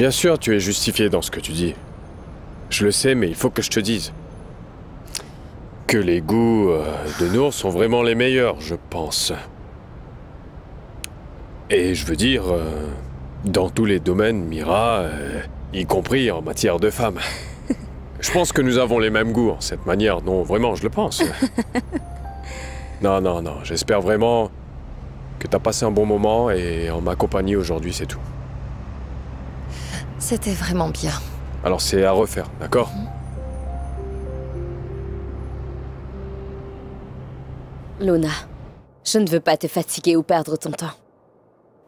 Bien sûr, tu es justifié dans ce que tu dis. Je le sais, mais il faut que je te dise. Que les goûts euh, de Nour sont vraiment les meilleurs, je pense. Et je veux dire, euh, dans tous les domaines, Mira, euh, y compris en matière de femmes. Je pense que nous avons les mêmes goûts en cette manière. Non, vraiment, je le pense. non, non, non. J'espère vraiment que t'as passé un bon moment et en ma compagnie aujourd'hui, c'est tout. C'était vraiment bien. Alors c'est à refaire, d'accord Luna, je ne veux pas te fatiguer ou perdre ton temps.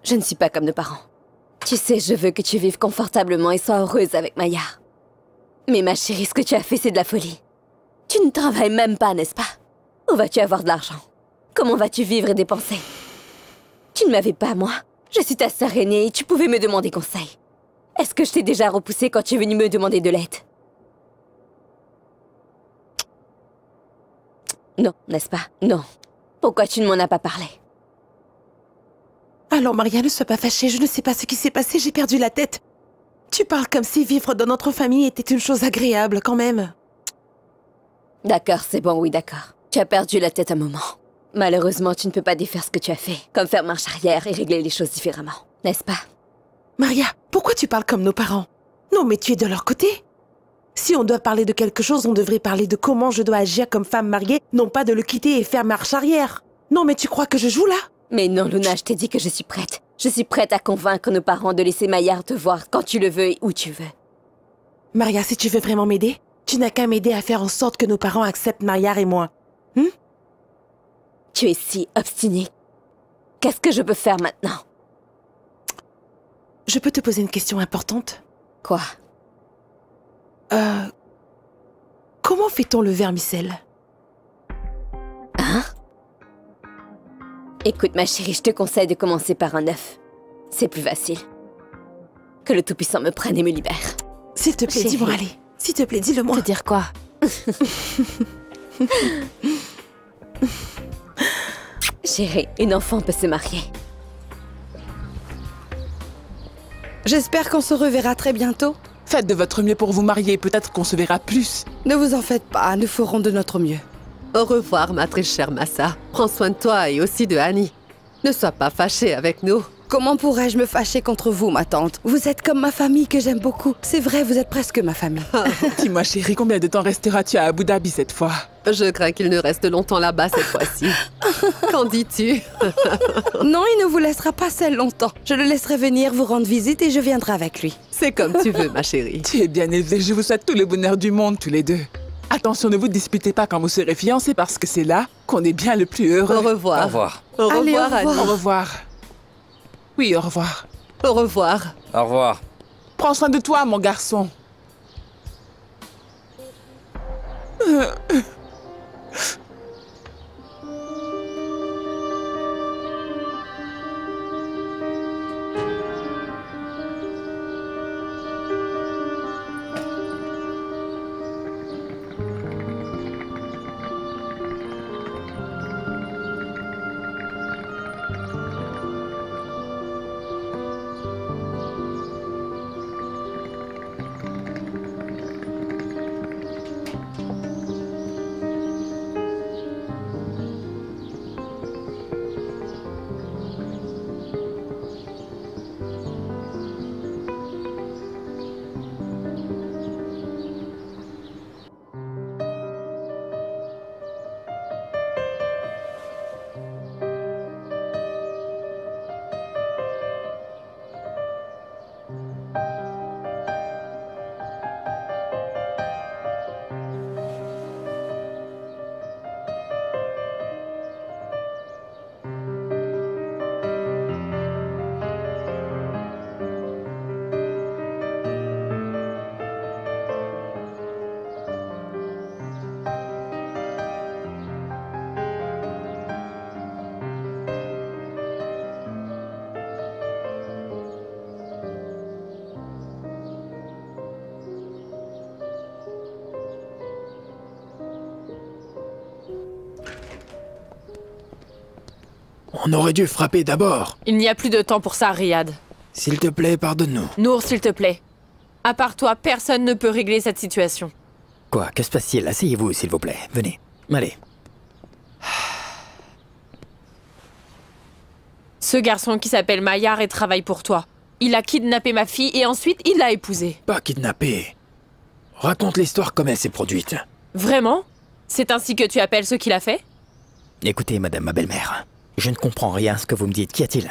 Je ne suis pas comme nos parents. Tu sais, je veux que tu vives confortablement et sois heureuse avec Maya. Mais ma chérie, ce que tu as fait, c'est de la folie. Tu ne travailles même pas, n'est-ce pas? Où vas-tu avoir de l'argent? Comment vas-tu vivre et dépenser? Tu ne m'avais pas, moi. Je suis ta sœur aînée et tu pouvais me demander conseil. Est-ce que je t'ai déjà repoussé quand tu es venu me demander de l'aide? Non, n'est-ce pas? Non. Pourquoi tu ne m'en as pas parlé? Alors, Maria, ne sois pas fâchée, je ne sais pas ce qui s'est passé, j'ai perdu la tête. Tu parles comme si vivre dans notre famille était une chose agréable, quand même. D'accord, c'est bon, oui, d'accord. Tu as perdu la tête un moment. Malheureusement, tu ne peux pas défaire ce que tu as fait, comme faire marche arrière et régler les choses différemment, n'est-ce pas? Maria, pourquoi tu parles comme nos parents? Non, mais tu es de leur côté. Si on doit parler de quelque chose, on devrait parler de comment je dois agir comme femme mariée, non pas de le quitter et faire marche arrière. Non, mais tu crois que je joue là? Mais non, Luna, je t'ai dit que je suis prête. Je suis prête à convaincre nos parents de laisser Maillard te voir quand tu le veux et où tu veux. Maria, si tu veux vraiment m'aider, tu n'as qu'à m'aider à faire en sorte que nos parents acceptent Maillard et moi. Hum Tu es si obstinée. Qu'est-ce que je peux faire maintenant? Je peux te poser une question importante? Quoi? Euh... Comment fait-on le vermicelle? Hein? Écoute, ma chérie, je te conseille de commencer par un œuf. C'est plus facile. Que le Tout-Puissant me prenne et me libère. S'il te plaît, dis-moi, allez. S'il te plaît, dis-le-moi. Te dire quoi? Chérie, une enfant peut se marier. J'espère qu'on se reverra très bientôt. Faites de votre mieux pour vous marier, peut-être qu'on se verra plus. Ne vous en faites pas, nous ferons de notre mieux. Au revoir, ma très chère Massa. Prends soin de toi et aussi de Annie. Ne sois pas fâchée avec nous. Comment pourrais-je me fâcher contre vous, ma tante? Vous êtes comme ma famille que j'aime beaucoup. C'est vrai, vous êtes presque ma famille. Dis-moi, chérie, combien de temps resteras-tu à Abu Dhabi cette fois? Je crains qu'il ne reste longtemps là-bas cette fois-ci. Qu'en dis-tu? Non, il ne vous laissera pas seul longtemps. Je le laisserai venir vous rendre visite et je viendrai avec lui. C'est comme tu veux, ma chérie. Tu es bien élevée, je vous souhaite tout le bonheur du monde, tous les deux. Attention, ne vous disputez pas quand vous serez fiancés parce que c'est là qu'on est bien le plus heureux. Au revoir. Au revoir. Au revoir, Allez, au Annie. revoir. Au revoir. Oui, au revoir. Au revoir. Au revoir. Prends soin de toi, mon garçon. On aurait dû frapper d'abord. Il n'y a plus de temps pour ça, Riyad. S'il te plaît, pardonne-nous. Nour, s'il te plaît. À part toi, personne ne peut régler cette situation. Quoi Que se passe-t-il? Asseyez-vous, s'il vous plaît. Venez. Allez. Ce garçon qui s'appelle Maillard et travaille pour toi. Il a kidnappé ma fille et ensuite il l'a épousée. Pas kidnappé. Raconte l'histoire comme elle s'est produite. Vraiment? C'est ainsi que tu appelles ce qu'il a fait? Écoutez, madame ma belle-mère. Je ne comprends rien à ce que vous me dites. Qu'y a-t-il?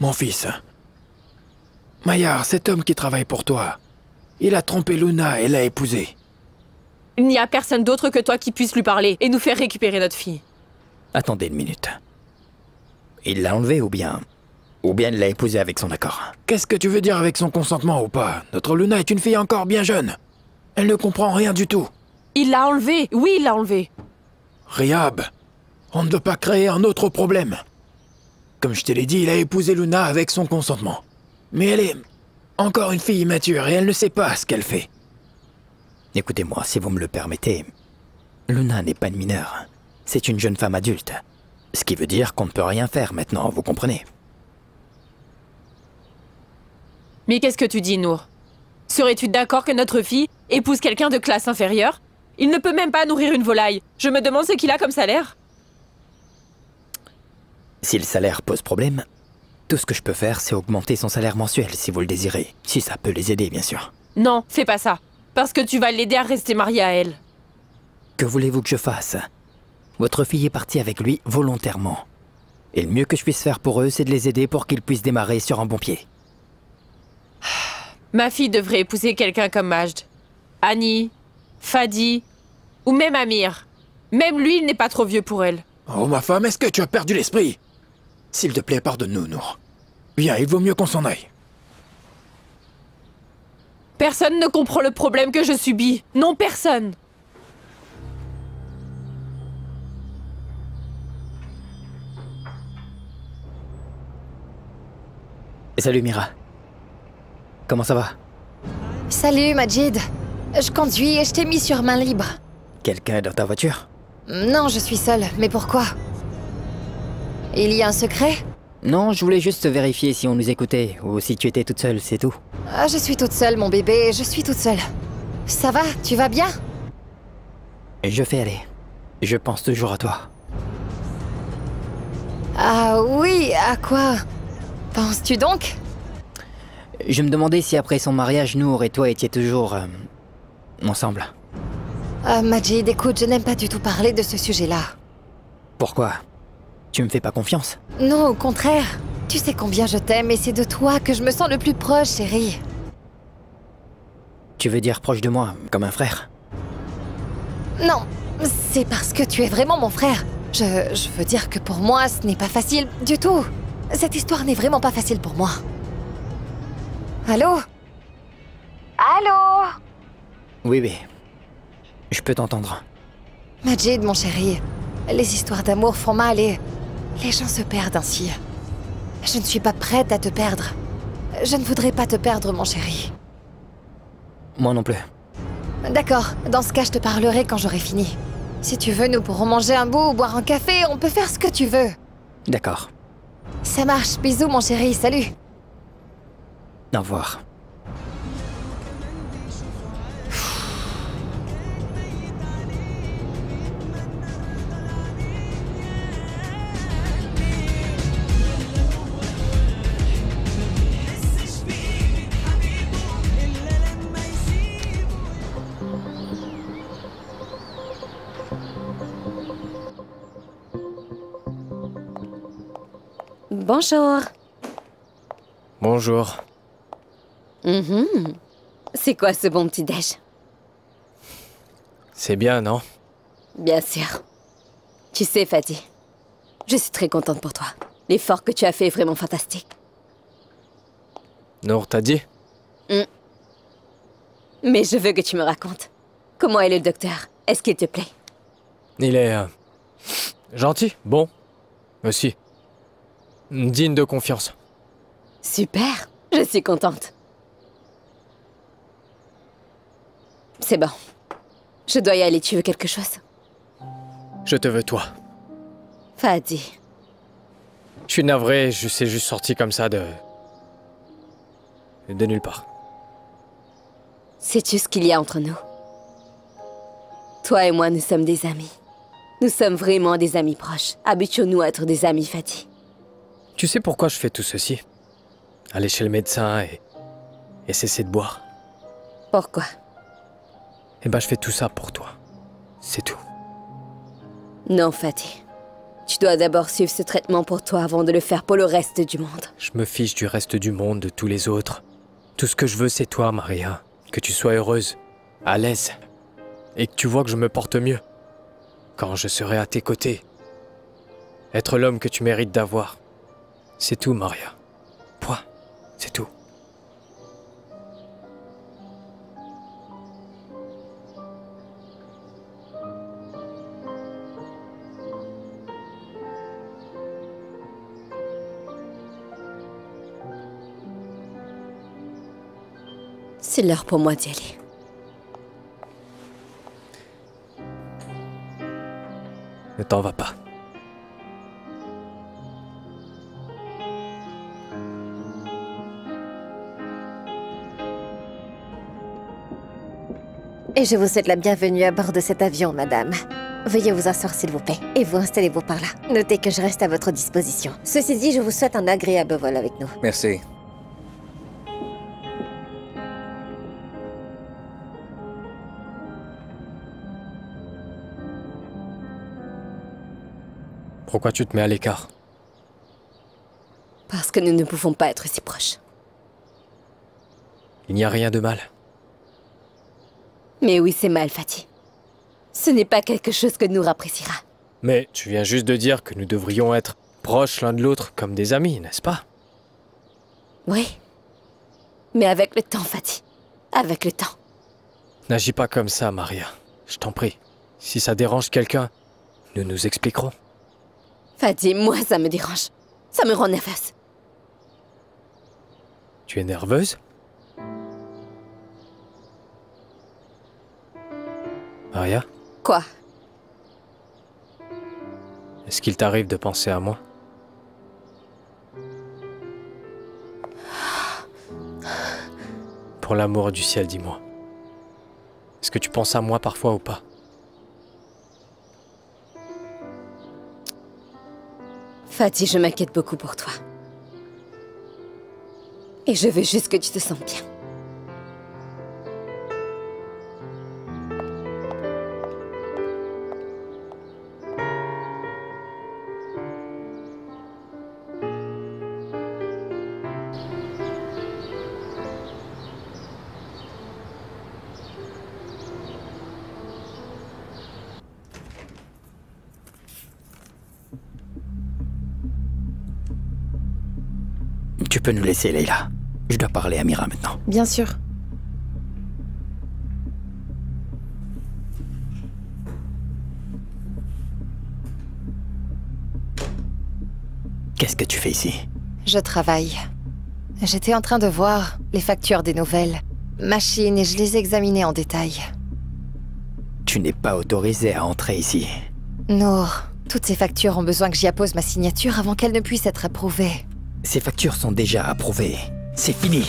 Mon fils. Maillard, cet homme qui travaille pour toi. Il a trompé Luna et l'a épousée. Il n'y a personne d'autre que toi qui puisse lui parler et nous faire récupérer notre fille. Attendez une minute. Il l'a enlevée ou bien... Ou bien il l'a épousée avec son accord? Qu'est-ce que tu veux dire avec son consentement ou pas? Notre Luna est une fille encore bien jeune. Elle ne comprend rien du tout. Il l'a enlevée Oui, il l'a enlevée. Riab, on ne doit pas créer un autre problème. Comme je te l'ai dit, il a épousé Luna avec son consentement. Mais elle est encore une fille immature et elle ne sait pas ce qu'elle fait. Écoutez-moi, si vous me le permettez. Luna n'est pas une mineure. C'est une jeune femme adulte. Ce qui veut dire qu'on ne peut rien faire maintenant, vous comprenez Mais qu'est-ce que tu dis, Nour? Serais-tu d'accord que notre fille épouse quelqu'un de classe inférieure? Il ne peut même pas nourrir une volaille. Je me demande ce qu'il a comme salaire. Si le salaire pose problème, tout ce que je peux faire, c'est augmenter son salaire mensuel si vous le désirez. Si ça peut les aider, bien sûr. Non, fais pas ça. Parce que tu vas l'aider à rester mariée à elle. Que voulez-vous que je fasse? Votre fille est partie avec lui volontairement. Et le mieux que je puisse faire pour eux, c'est de les aider pour qu'ils puissent démarrer sur un bon pied. Ma fille devrait épouser quelqu'un comme Majd. Annie, Fadi, ou même Amir. Même lui, il n'est pas trop vieux pour elle. Oh ma femme, est-ce que tu as perdu l'esprit? S'il te plaît, pardonne-nous, Nour. Viens, il vaut mieux qu'on s'en aille. Personne ne comprend le problème que je subis. Non, personne. Salut Mira. Comment ça va? Salut Majid. Je conduis et je t'ai mis sur main libre. Quelqu'un dans ta voiture? Non, je suis seule. Mais pourquoi? Il y a un secret Non, je voulais juste vérifier si on nous écoutait ou si tu étais toute seule, c'est tout. Ah, je suis toute seule, mon bébé. Je suis toute seule. Ça va Tu vas bien Je fais aller. Je pense toujours à toi. Ah oui, à quoi Penses-tu donc Je me demandais si après son mariage, Nour et toi étiez toujours... euh, ensemble. Ah, Majid, écoute, je n'aime pas du tout parler de ce sujet-là. Pourquoi? Tu me fais pas confiance Non, au contraire. Tu sais combien je t'aime et c'est de toi que je me sens le plus proche, chérie. Tu veux dire proche de moi, comme un frère? Non, c'est parce que tu es vraiment mon frère. Je, je veux dire que pour moi, ce n'est pas facile du tout. Cette histoire n'est vraiment pas facile pour moi. Allô? Allô? Oui, oui. Je peux t'entendre. Majid, mon chéri, les histoires d'amour font mal et les gens se perdent ainsi. Je ne suis pas prête à te perdre. Je ne voudrais pas te perdre, mon chéri. Moi non plus. D'accord, dans ce cas, je te parlerai quand j'aurai fini. Si tu veux, nous pourrons manger un bout ou boire un café, on peut faire ce que tu veux. D'accord. Ça marche, bisous, mon chéri, salut. Au revoir. Bonjour. Bonjour. Mhm. C'est quoi ce bon petit déj? C'est bien, non? Bien sûr. Tu sais, Fadi, je suis très contente pour toi. L'effort que tu as fait est vraiment fantastique. Nour t'a dit? Mais je veux que tu me racontes. Comment est le docteur? Est-ce qu'il te plaît? Il est... euh, gentil, bon, aussi. Digne de confiance. Super. Je suis contente. C'est bon. Je dois y aller. Tu veux quelque chose? Je te veux toi. Fadi. Je suis navré, je sais juste sorti comme ça de. de nulle part. Sais-tu ce qu'il y a entre nous? Toi et moi, nous sommes des amis. Nous sommes vraiment des amis proches. Habituons-nous à être des amis, Fatih. Tu sais pourquoi je fais tout ceci? Aller chez le médecin et. et cesser de boire. Pourquoi? Eh ben, je fais tout ça pour toi. C'est tout. Non, Fatih. Tu dois d'abord suivre ce traitement pour toi avant de le faire pour le reste du monde. Je me fiche du reste du monde, de tous les autres. Tout ce que je veux, c'est toi, Maria. Que tu sois heureuse, à l'aise, et que tu vois que je me porte mieux. Quand je serai à tes côtés. Être l'homme que tu mérites d'avoir. C'est tout, Maria. Point. C'est tout. C'est l'heure pour moi d'y aller. Ne t'en va pas. Et je vous souhaite la bienvenue à bord de cet avion, madame. Veuillez vous asseoir, s'il vous plaît, et vous installez-vous par là. Notez que je reste à votre disposition. Ceci dit, je vous souhaite un agréable vol avec nous. Merci. Pourquoi tu te mets à l'écart? Parce que nous ne pouvons pas être si proches. Il n'y a rien de mal. Mais oui, c'est mal, Fatih. Ce n'est pas quelque chose que nous appréciera. Mais tu viens juste de dire que nous devrions être proches l'un de l'autre comme des amis, n'est-ce pas? Oui. Mais avec le temps, Fatih. Avec le temps. N'agis pas comme ça, Maria. Je t'en prie. Si ça dérange quelqu'un, nous nous expliquerons. Fatih, moi, ça me dérange. Ça me rend nerveuse. Tu es nerveuse? Maria Quoi? Est-ce qu'il t'arrive de penser à moi? Pour l'amour du ciel, dis-moi. Est-ce que tu penses à moi parfois ou pas? Fatih, je m'inquiète beaucoup pour toi. Et je veux juste que tu te sens bien. Peux nous laisser, Leila. Je dois parler à Mira maintenant. Bien sûr. Qu'est-ce que tu fais ici? Je travaille. J'étais en train de voir les factures des nouvelles machines et je les ai examinées en détail. Tu n'es pas autorisé à entrer ici. Nour, toutes ces factures ont besoin que j'y appose ma signature avant qu'elles ne puissent être approuvées. Ces factures sont déjà approuvées. C'est fini.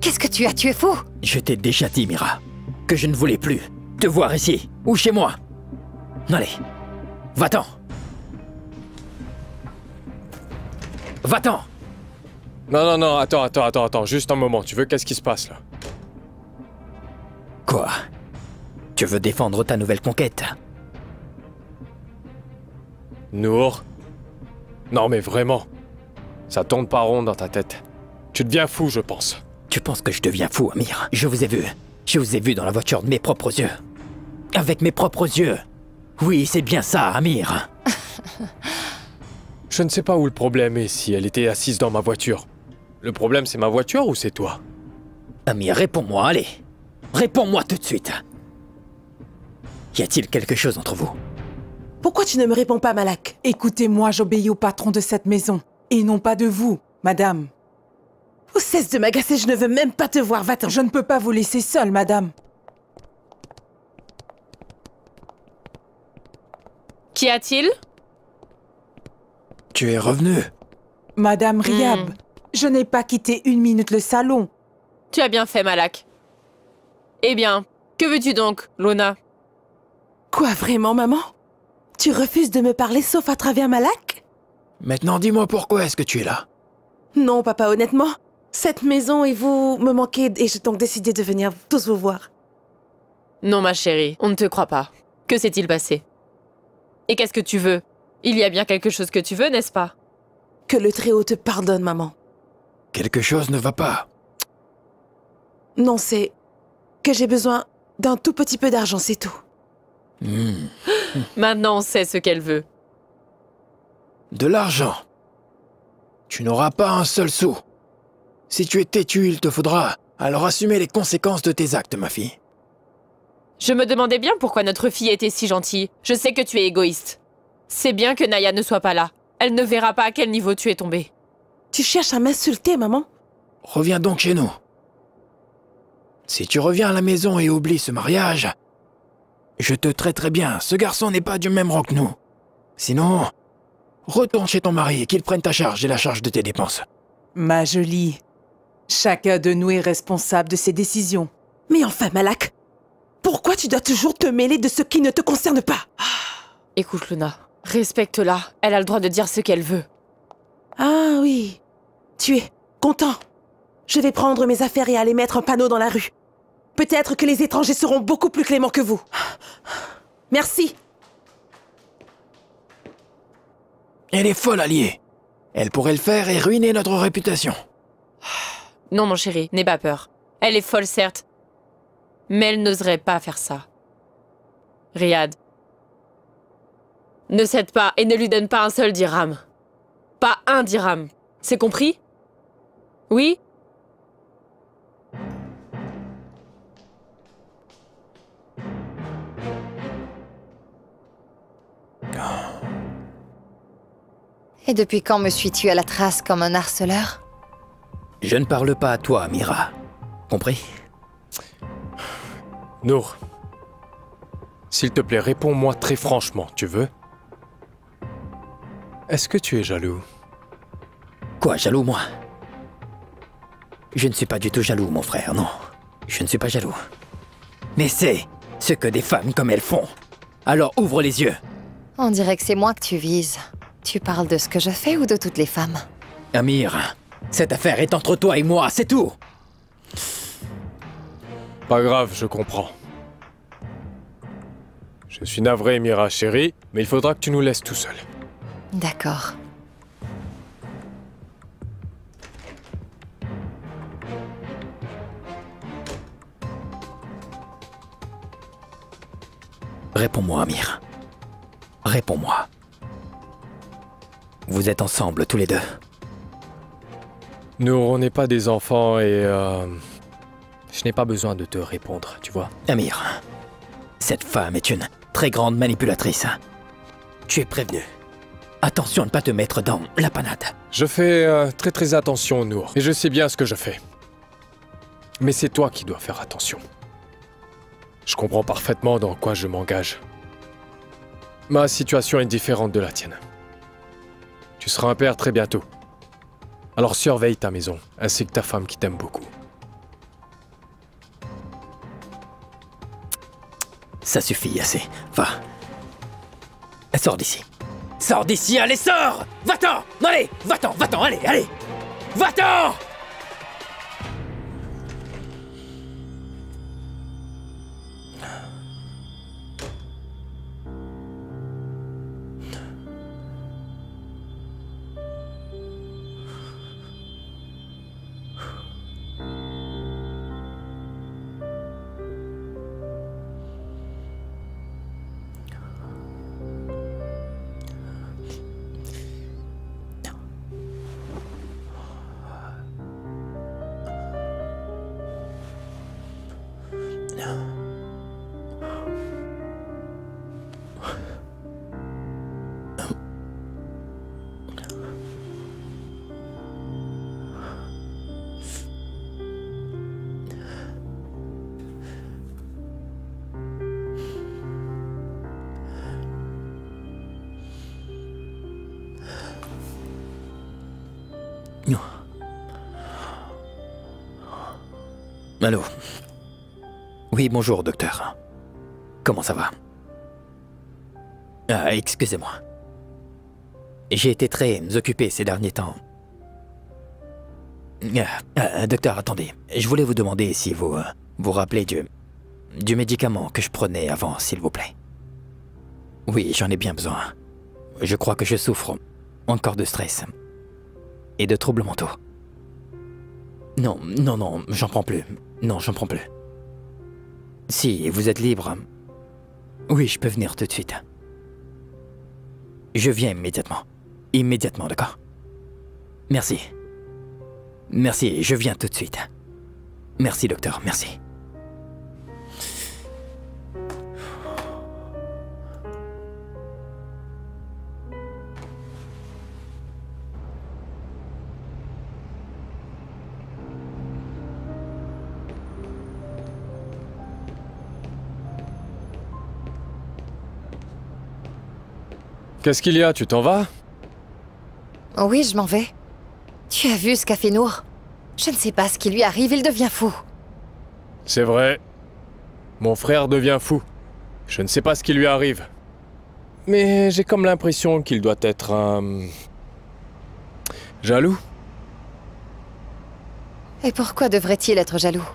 Qu'est-ce que tu as Tu es fou? Je t'ai déjà dit, Mira, que je ne voulais plus te voir ici ou chez moi. Allez, va-t'en. Va-t'en. Non, non, non, attends, attends, attends, attends, juste un moment. Tu veux qu'est-ce qui se passe là? Quoi? Tu veux défendre ta nouvelle conquête? Nour? Non mais vraiment. Ça tourne pas rond dans ta tête. Tu deviens fou, je pense. Tu penses que je deviens fou, Amir? Je vous ai vu. Je vous ai vu dans la voiture de mes propres yeux. Avec mes propres yeux. Oui, c'est bien ça, Amir. Je ne sais pas où le problème est si elle était assise dans ma voiture. Le problème, c'est ma voiture ou c'est toi? Amir, réponds-moi, allez. Réponds-moi tout de suite. Y a-t-il quelque chose entre vous? Pourquoi tu ne me réponds pas, Malak? Écoutez-moi, j'obéis au patron de cette maison. Et non pas de vous, madame. Oh, cesse de m'agacer, je ne veux même pas te voir, va-t'en. Je ne peux pas vous laisser seule, madame. Qu'y a-t-il? Tu es revenu. Madame Riab, Hmm. je n'ai pas quitté une minute le salon. Tu as bien fait, Malak. Eh bien, que veux-tu donc, Luna Quoi, vraiment, maman? Tu refuses de me parler sauf à travers ma lac Maintenant, dis-moi pourquoi est-ce que tu es là? Non, papa, honnêtement. Cette maison et vous me manquez et j'ai donc décidé de venir tous vous voir. Non, ma chérie, on ne te croit pas. Que s'est-il passé? Et qu'est-ce que tu veux? Il y a bien quelque chose que tu veux, n'est-ce pas? Que le Très-Haut te pardonne, maman. Quelque chose ne va pas. Non, c'est que j'ai besoin d'un tout petit peu d'argent, c'est tout. Hmm. Maintenant, on sait ce qu'elle veut. De l'argent. Tu n'auras pas un seul sou. Si tu es têtu, il te faudra alors assumer les conséquences de tes actes, ma fille. Je me demandais bien pourquoi notre fille était si gentille. Je sais que tu es égoïste. C'est bien que Naya ne soit pas là. Elle ne verra pas à quel niveau tu es tombé. Tu cherches à m'insulter, maman? Reviens donc chez nous. Si tu reviens à la maison et oublies ce mariage, je te traiterai bien. Ce garçon n'est pas du même rang que nous. Sinon, retourne chez ton mari et qu'il prenne ta charge et la charge de tes dépenses. Ma jolie, chacun de nous est responsable de ses décisions. Mais enfin, Malak, pourquoi tu dois toujours te mêler de ce qui ne te concerne pas? Écoute, Luna, respecte-la. Elle a le droit de dire ce qu'elle veut. Ah oui, tu es content. Je vais prendre mes affaires et aller mettre un panneau dans la rue. Peut-être que les étrangers seront beaucoup plus cléments que vous. Merci. Elle est folle alliée. Elle pourrait le faire et ruiner notre réputation. Non, mon chéri, n'aie pas peur. Elle est folle, certes. Mais elle n'oserait pas faire ça. Riyad. Ne cède pas et ne lui donne pas un seul dirham. Pas un dirham. C'est compris? Oui? Et depuis quand me suis-tu à la trace comme un harceleur Je ne parle pas à toi, Mira. Compris Nour, s'il te plaît, réponds-moi très franchement, tu veux Est-ce que tu es jaloux Quoi, jaloux, moi Je ne suis pas du tout jaloux, mon frère, non. Je ne suis pas jaloux. Mais c'est ce que des femmes comme elles font. Alors ouvre les yeux. On dirait que c'est moi que tu vises. Tu parles de ce que je fais ou de toutes les femmes? Amir, cette affaire est entre toi et moi, c'est tout. Pas grave, je comprends. Je suis navré, Mira chérie, mais il faudra que tu nous laisses tout seuls. D'accord. Réponds-moi, Amir. Réponds-moi. Vous êtes ensemble tous les deux. Nous, on n'est pas des enfants et... euh, je n'ai pas besoin de te répondre, tu vois. Amir, cette femme est une très grande manipulatrice. Tu es prévenu. Attention à ne pas te mettre dans la panade. Je fais euh, très très attention, Nour, et je sais bien ce que je fais. Mais c'est toi qui dois faire attention. Je comprends parfaitement dans quoi je m'engage. Ma situation est différente de la tienne. Tu seras un père très bientôt. Alors surveille ta maison, ainsi que ta femme qui t'aime beaucoup. Ça suffit assez. Va. Sors d'ici. Sors d'ici, allez, sors Va-t'en Allez, va-t'en, va-t'en, allez, allez Va-t'en Allô Oui, bonjour, docteur. Comment ça va? Ah, excusez-moi. J'ai été très occupé ces derniers temps. Ah, ah, docteur, attendez. Je voulais vous demander si vous euh, vous rappelez du, du médicament que je prenais avant, s'il vous plaît. Oui, j'en ai bien besoin. Je crois que je souffre encore de stress et de troubles mentaux. Non, non, non, j'en prends plus. Non, j'en prends plus. Si vous êtes libre, oui, je peux venir tout de suite. Je viens immédiatement. Immédiatement, d'accord? Merci. Merci, je viens tout de suite. Merci, docteur, merci. Qu'est-ce qu'il y a? Tu t'en vas? Oh oui, je m'en vais. Tu as vu ce qu'a fait Nour? Je ne sais pas ce qui lui arrive, il devient fou. C'est vrai. Mon frère devient fou. Je ne sais pas ce qui lui arrive. Mais j'ai comme l'impression qu'il doit être jaloux. Et pourquoi devrait-il être jaloux?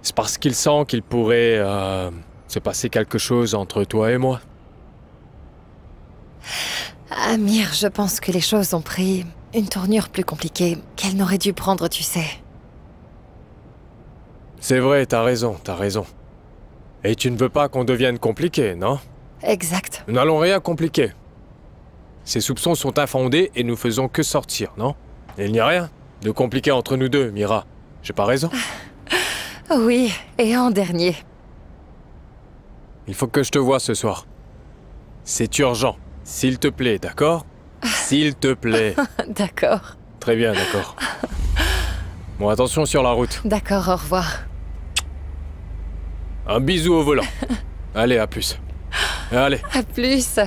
C'est parce qu'il sent qu'il pourrait euh, se passer quelque chose entre toi et moi. Amir, je pense que les choses ont pris une tournure plus compliquée qu'elles n'auraient dû prendre, tu sais. C'est vrai, t'as raison, t'as raison. Et tu ne veux pas qu'on devienne compliqué, non? Exact. Nous n'allons rien compliquer. Ces soupçons sont infondés et nous faisons que sortir, non? Il n'y a rien de compliqué entre nous deux, Mira. J'ai pas raison Oui, et en dernier. Il faut que je te voie ce soir. C'est urgent. S'il te plaît, d'accord S'il te plaît. D'accord. Très bien, d'accord. Bon, attention sur la route. D'accord, au revoir. Un bisou au volant. Allez, à plus. Allez. À plus.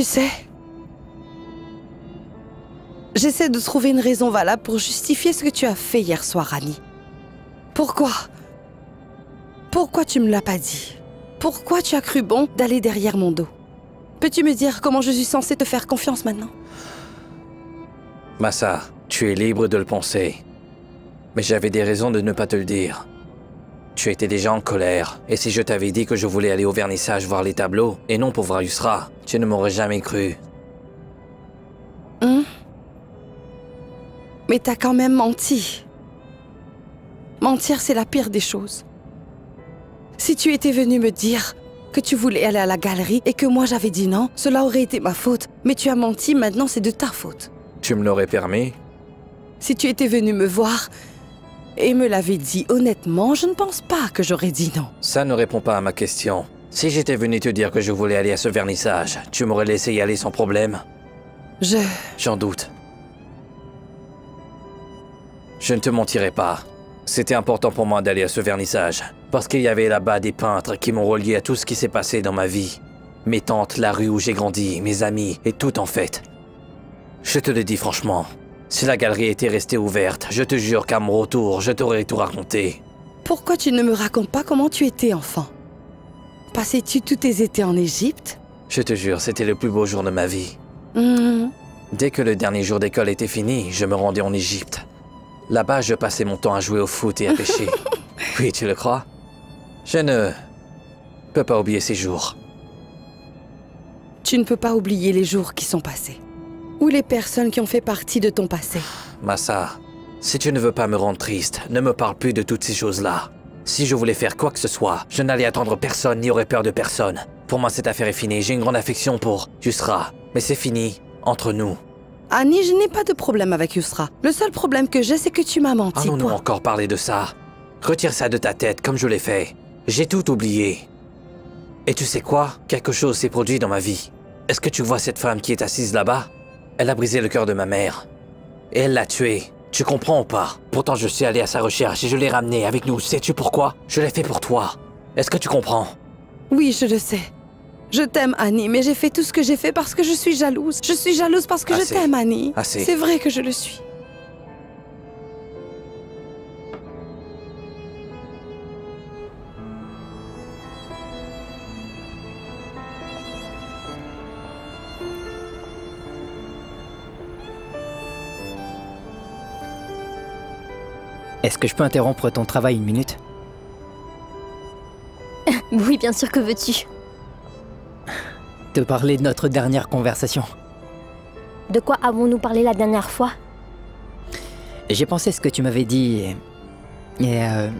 Tu sais, j'essaie de trouver une raison valable pour justifier ce que tu as fait hier soir, Annie. Pourquoi? Pourquoi tu me l'as pas dit? Pourquoi tu as cru bon d'aller derrière mon dos? Peux-tu me dire comment je suis censée te faire confiance maintenant? Massa, tu es libre de le penser. Mais j'avais des raisons de ne pas te le dire. Tu étais déjà en colère, et si je t'avais dit que je voulais aller au vernissage voir les tableaux, et non pour voir tu ne m'aurais jamais cru. Hein? Mais t'as quand même menti. Mentir, c'est la pire des choses. Si tu étais venu me dire que tu voulais aller à la galerie et que moi j'avais dit non, cela aurait été ma faute. Mais tu as menti, maintenant c'est de ta faute. Tu me l'aurais permis Si tu étais venu me voir et me l'avais dit honnêtement, je ne pense pas que j'aurais dit non. Ça ne répond pas à ma question. Si j'étais venu te dire que je voulais aller à ce vernissage, tu m'aurais laissé y aller sans problème? Je... J'en doute. Je ne te mentirai pas. C'était important pour moi d'aller à ce vernissage, parce qu'il y avait là-bas des peintres qui m'ont relié à tout ce qui s'est passé dans ma vie. Mes tantes, la rue où j'ai grandi, mes amis, et tout en fait. Je te le dis franchement, si la galerie était restée ouverte, je te jure qu'à mon retour, je t'aurais tout raconté. Pourquoi tu ne me racontes pas comment tu étais enfant? Passais-tu tous tes étés en Égypte? Je te jure, c'était le plus beau jour de ma vie. Hmm. Dès que le dernier jour d'école était fini, je me rendais en Égypte. Là-bas, je passais mon temps à jouer au foot et à pêcher. oui, tu le crois? Je ne peux pas oublier ces jours. Tu ne peux pas oublier les jours qui sont passés. Ou les personnes qui ont fait partie de ton passé. Massa, si tu ne veux pas me rendre triste, ne me parle plus de toutes ces choses-là. Si je voulais faire quoi que ce soit, je n'allais attendre personne ni aurais peur de personne. Pour moi, cette affaire est finie. J'ai une grande affection pour Yusra. Mais c'est fini, entre nous. Annie, je n'ai pas de problème avec Yusra. Le seul problème que j'ai, c'est que tu m'as menti. Allons-nous encore parler de ça? Retire ça de ta tête, comme je l'ai fait. J'ai tout oublié. Et tu sais quoi? Quelque chose s'est produit dans ma vie. Est-ce que tu vois cette femme qui est assise là-bas? Elle a brisé le cœur de ma mère. Et elle l'a tuée. Tu comprends ou pas? Pourtant, je suis allé à sa recherche et je l'ai ramenée avec nous. Sais-tu pourquoi? Je l'ai fait pour toi. Est-ce que tu comprends? Oui, je le sais. Je t'aime, Annie, mais j'ai fait tout ce que j'ai fait parce que je suis jalouse. Je suis jalouse parce que je t'aime, Annie. C'est vrai que je le suis. Est-ce que je peux interrompre ton travail une minute Oui, bien sûr, que veux-tu Te parler de notre dernière conversation. De quoi avons-nous parlé la dernière fois J'ai pensé ce que tu m'avais dit et... et, euh,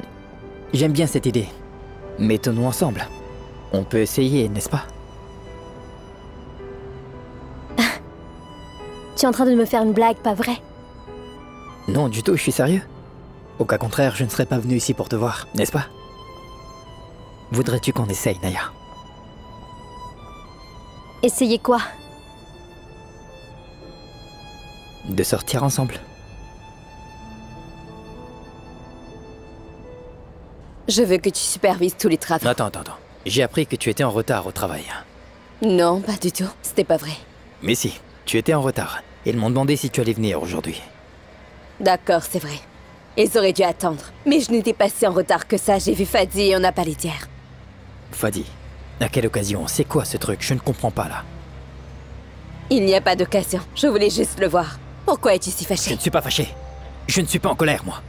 J'aime bien cette idée. Mettons-nous ensemble. On peut essayer, n'est-ce pas Tu es en train de me faire une blague, pas vrai Non, du tout, je suis sérieux. Au cas contraire, je ne serais pas venu ici pour te voir, n'est-ce pas? Voudrais-tu qu'on essaye, Naya? Essayez quoi? De sortir ensemble Je veux que tu supervises tous les travaux. Attends, attends, attends. J'ai appris que tu étais en retard au travail. Non, pas du tout. C'était pas vrai. Mais si, tu étais en retard. Ils m'ont demandé si tu allais venir aujourd'hui. D'accord, c'est vrai. Ils auraient dû attendre. Mais je n'étais pas si en retard que ça. J'ai vu Fadi et on n'a pas les d'hier. Fadi, à quelle occasion? C'est quoi ce truc? Je ne comprends pas là. Il n'y a pas d'occasion. Je voulais juste le voir. Pourquoi es-tu si Je fâché ne suis pas fâché. Je ne suis pas en colère, moi.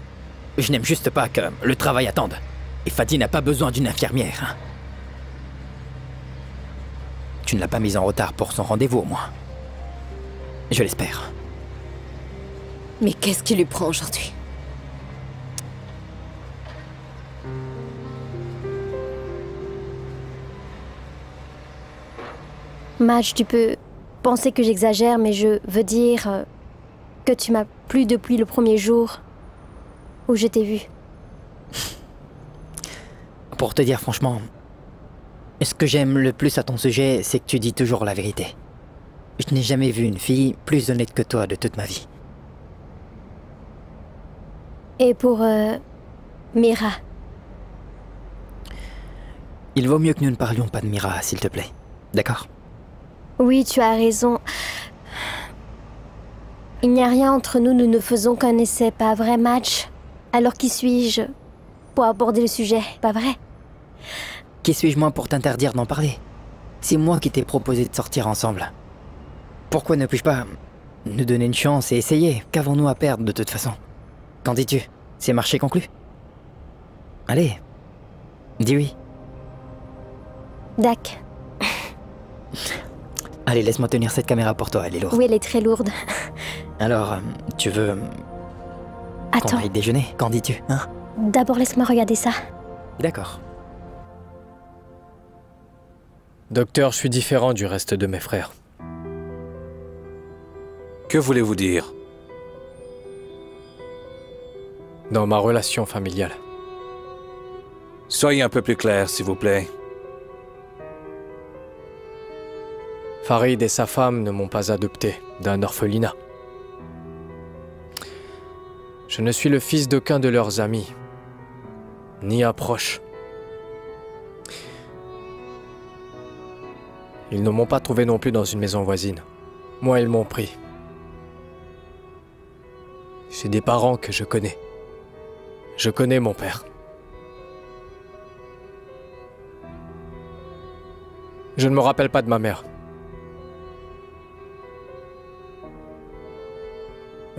Je n'aime juste pas que le travail attende. Et Fadi n'a pas besoin d'une infirmière. hein. Tu ne l'as pas mise en retard pour son rendez-vous, au moins. Je l'espère. Mais qu'est-ce qui lui prend aujourd'hui? Madge, tu peux penser que j'exagère, mais je veux dire euh, que tu m'as plu depuis le premier jour où je t'ai vu. Pour te dire franchement, ce que j'aime le plus à ton sujet, c'est que tu dis toujours la vérité. Je n'ai jamais vu une fille plus honnête que toi de toute ma vie. Et pour euh, Mira, Il vaut mieux que nous ne parlions pas de Mira, s'il te plaît. D'accord? Oui, tu as raison. Il n'y a rien entre nous, nous ne faisons qu'un essai, pas vrai, Madge Alors qui suis-je pour aborder le sujet, pas vrai? Qui suis-je moi pour t'interdire d'en parler? C'est moi qui t'ai proposé de sortir ensemble. Pourquoi ne puis-je pas nous donner une chance et essayer? Qu'avons-nous à perdre de toute façon? Qu'en dis-tu? C'est marché conclu? Allez, dis oui. Dac. Allez, laisse-moi tenir cette caméra pour toi, elle est lourde. Oui, elle est très lourde. Alors, euh, tu veux qu'on Attends, aille déjeuner? Qu'en dis-tu hein? D'abord laisse-moi regarder ça. D'accord. Docteur, je suis différent du reste de mes frères. Que voulez-vous dire? Dans ma relation familiale. Soyez un peu plus clair, s'il vous plaît. Farid et sa femme ne m'ont pas adopté d'un orphelinat. Je ne suis le fils d'aucun de leurs amis, ni approche. Ils ne m'ont pas trouvé non plus dans une maison voisine. Moi, ils m'ont pris. J'ai des parents que je connais. Je connais mon père. Je ne me rappelle pas de ma mère.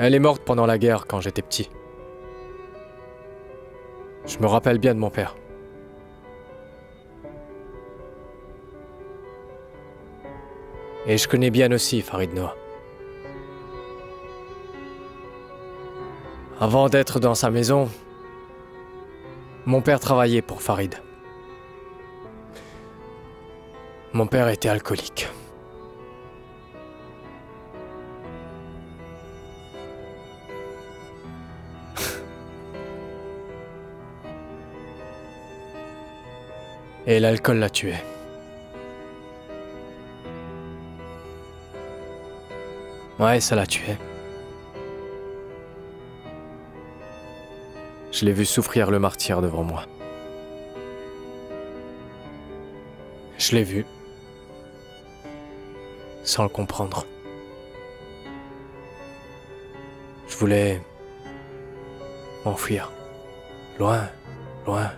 Elle est morte pendant la guerre quand j'étais petit. Je me rappelle bien de mon père. Et je connais bien aussi Farid Noah. Avant d'être dans sa maison, mon père travaillait pour Farid. Mon père était alcoolique. Et l'alcool l'a tué. Ouais, ça l'a tué. Je l'ai vu souffrir le martyr devant moi. Je l'ai vu. Sans le comprendre. Je voulais m'enfuir. Loin, loin.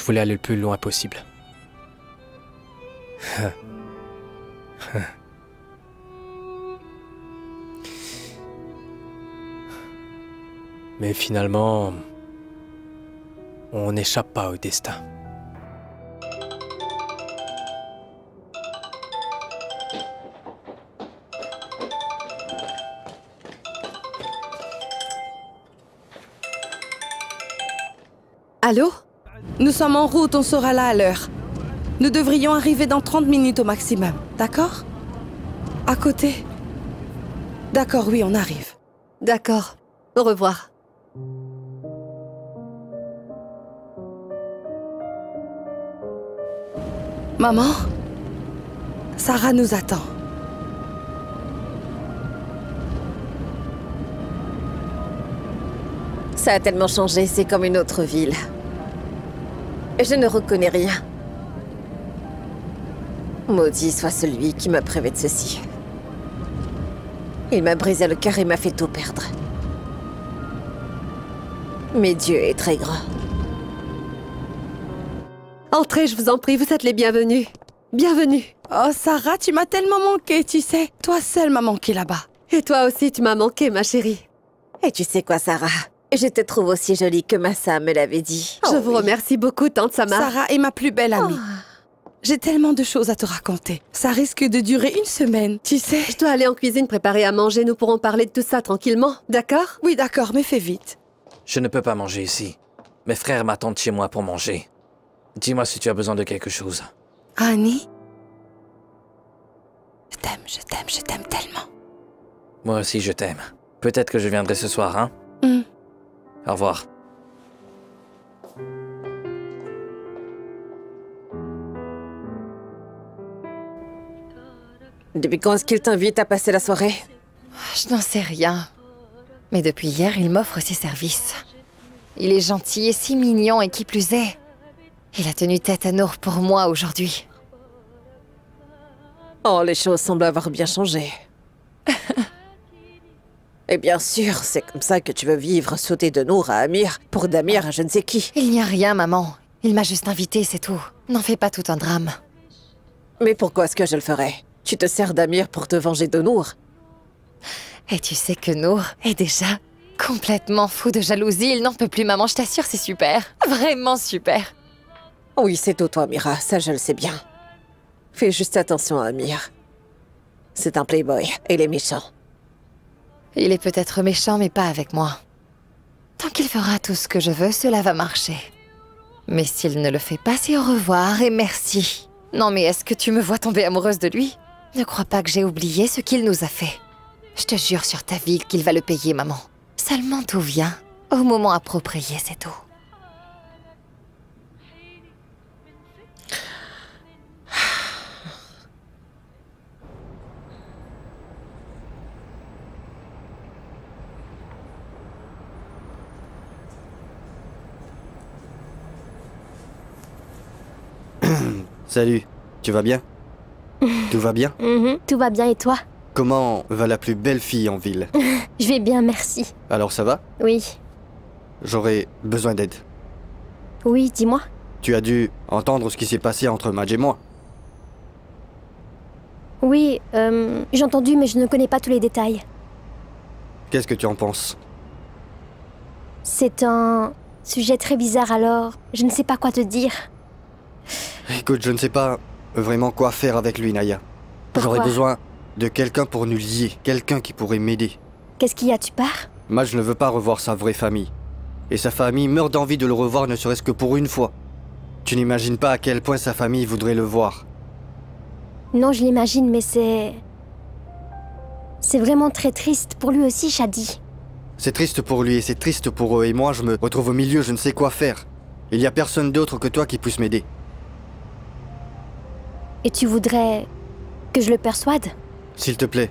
Je voulais aller le plus loin possible. Mais finalement, on n'échappe pas au destin. Allô? Nous sommes en route, on sera là à l'heure. Nous devrions arriver dans 30 minutes au maximum, d'accord? À côté D'accord, oui, on arrive. D'accord. Au revoir. Maman? Sarah nous attend. Ça a tellement changé, c'est comme une autre ville. Je ne reconnais rien. Maudit soit celui qui m'a privé de ceci. Il m'a brisé le cœur et m'a fait tout perdre. Mais Dieu est très grand. Entrez, je vous en prie, vous êtes les bienvenus. Bienvenue. Oh, Sarah, tu m'as tellement manqué, tu sais. Toi seule m'as manqué là-bas. Et toi aussi, tu m'as manqué, ma chérie. Et tu sais quoi, Sarah? Je te trouve aussi jolie que Massa me l'avait dit. je vous remercie beaucoup, tante Samar. Sarah est ma plus belle amie. J'ai tellement de choses à te raconter. Ça risque de durer une semaine, tu sais. Je dois aller en cuisine préparer à manger. Nous pourrons parler de tout ça tranquillement, d'accord? Oui, d'accord, mais fais vite. Je ne peux pas manger ici. Mes frères m'attendent chez moi pour manger. Dis-moi si tu as besoin de quelque chose. Annie? Je t'aime, je t'aime, je t'aime tellement. Moi aussi, je t'aime. Peut-être que je viendrai ce soir, hein? Hmm. Au revoir. Depuis quand est-ce qu'il t'invite à passer la soirée? Je n'en sais rien. Mais depuis hier, il m'offre ses services. Il est gentil et si mignon et qui plus est. Il a tenu tête à Nour pour moi aujourd'hui. Oh, les choses semblent avoir bien changé. Et bien sûr, c'est comme ça que tu veux vivre, sauter de Nour à Amir, pour Damir à je ne sais qui. Il n'y a rien, maman. Il m'a juste invité, c'est tout. N'en fais pas tout un drame. Mais pourquoi est-ce que je le ferais? Tu te sers d'Amir pour te venger de Nour Et tu sais que Nour est déjà complètement fou de jalousie. Il n'en peut plus, maman, je t'assure, c'est super. Vraiment super. Oui, c'est tout toi, Mira, ça je le sais bien. Fais juste attention à Amir. C'est un playboy, et il est méchant. Il est peut-être méchant, mais pas avec moi. Tant qu'il fera tout ce que je veux, cela va marcher. Mais s'il ne le fait pas, c'est au revoir et merci. Non mais est-ce que tu me vois tomber amoureuse de lui? Ne crois pas que j'ai oublié ce qu'il nous a fait. Je te jure sur ta vie qu'il va le payer, maman. Seulement tout vient au moment approprié, c'est tout. Salut, tu vas bien Tout va bien Mhm, Tout va bien et toi Comment va la plus belle fille en ville Je vais bien, merci. Alors ça va Oui. J'aurais besoin d'aide. Oui, dis-moi. Tu as dû entendre ce qui s'est passé entre Madge et moi. Oui, euh, j'ai entendu, mais je ne connais pas tous les détails. Qu'est-ce que tu en penses C'est un sujet très bizarre alors, je ne sais pas quoi te dire. Écoute, je ne sais pas vraiment quoi faire avec lui, Naya. J'aurais besoin de quelqu'un pour nous lier, quelqu'un qui pourrait m'aider. Qu'est-ce qu'il y a, tu pars? Madge ne veut pas revoir sa vraie famille. Et sa famille meurt d'envie de le revoir ne serait-ce que pour une fois. Tu n'imagines pas à quel point sa famille voudrait le voir. Non, je l'imagine, mais c'est... C'est vraiment très triste pour lui aussi, Shadi. C'est triste pour lui et c'est triste pour eux et moi je me retrouve au milieu, je ne sais quoi faire. Il n'y a personne d'autre que toi qui puisse m'aider. Et tu voudrais que je le persuade? S'il te plaît.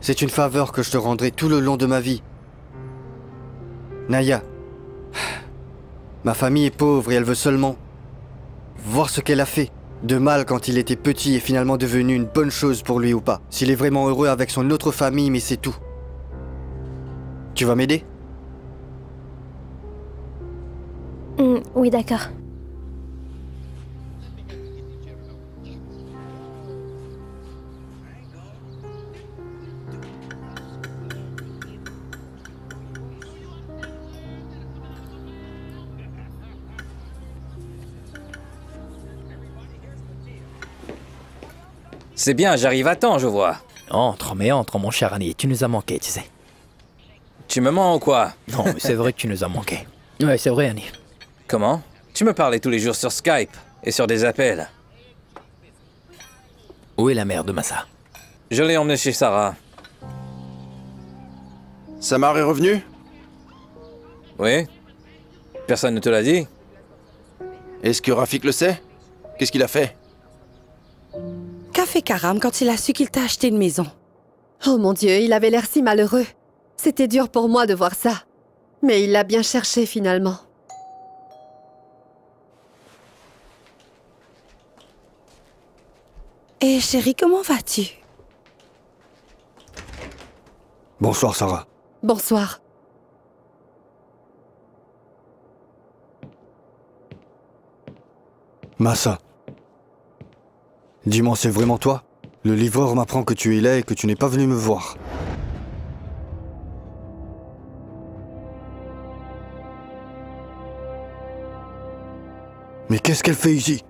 C'est une faveur que je te rendrai tout le long de ma vie. Naya. Ma famille est pauvre et elle veut seulement voir ce qu'elle a fait de mal quand il était petit et finalement devenu une bonne chose pour lui ou pas. S'il est vraiment heureux avec son autre famille, mais c'est tout. Tu vas m'aider? Hmm, Oui, d'accord. C'est bien, j'arrive à temps, je vois. Entre, mais entre, mon cher Annie, tu nous as manqué, tu sais. Tu me mens ou quoi? Non, mais c'est vrai que tu nous as manqué. Ouais, c'est vrai, Annie. Comment? Tu me parlais tous les jours sur Skype et sur des appels. Où est la mère de Massa? Je l'ai emmené chez Sarah. Samar est revenu Oui Personne ne te l'a dit? Est-ce que Rafik le sait? Qu'est-ce qu'il a fait? Fait Karam quand il a su qu'il t'a acheté une maison Oh mon Dieu, il avait l'air si malheureux. C'était dur pour moi de voir ça. Mais il l'a bien cherché finalement. Et chérie, comment vas-tu? Bonsoir, Sarah. Bonsoir. Massa. Dis-moi, c'est vraiment toi? Le livreur m'apprend que tu es là et que tu n'es pas venu me voir. Mais qu'est-ce qu'elle fait ici?